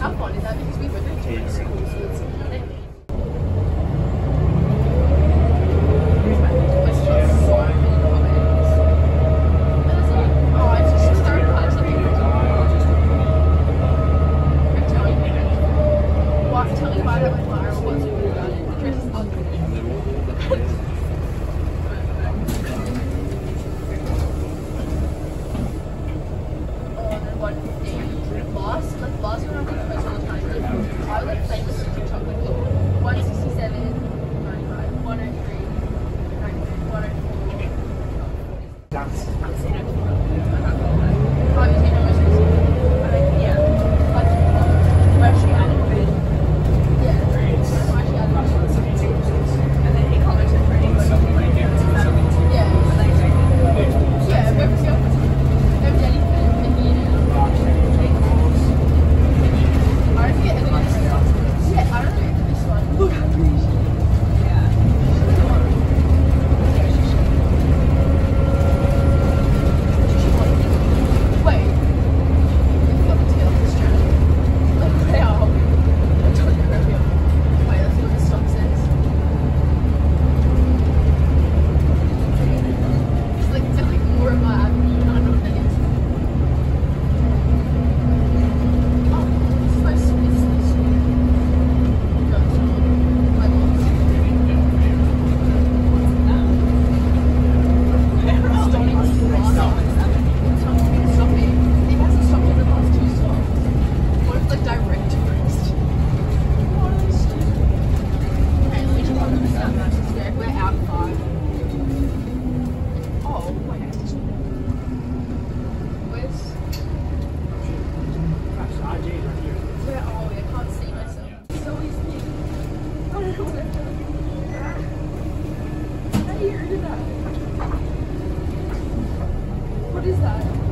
up on it. I mean, we were literally in school, so What is that?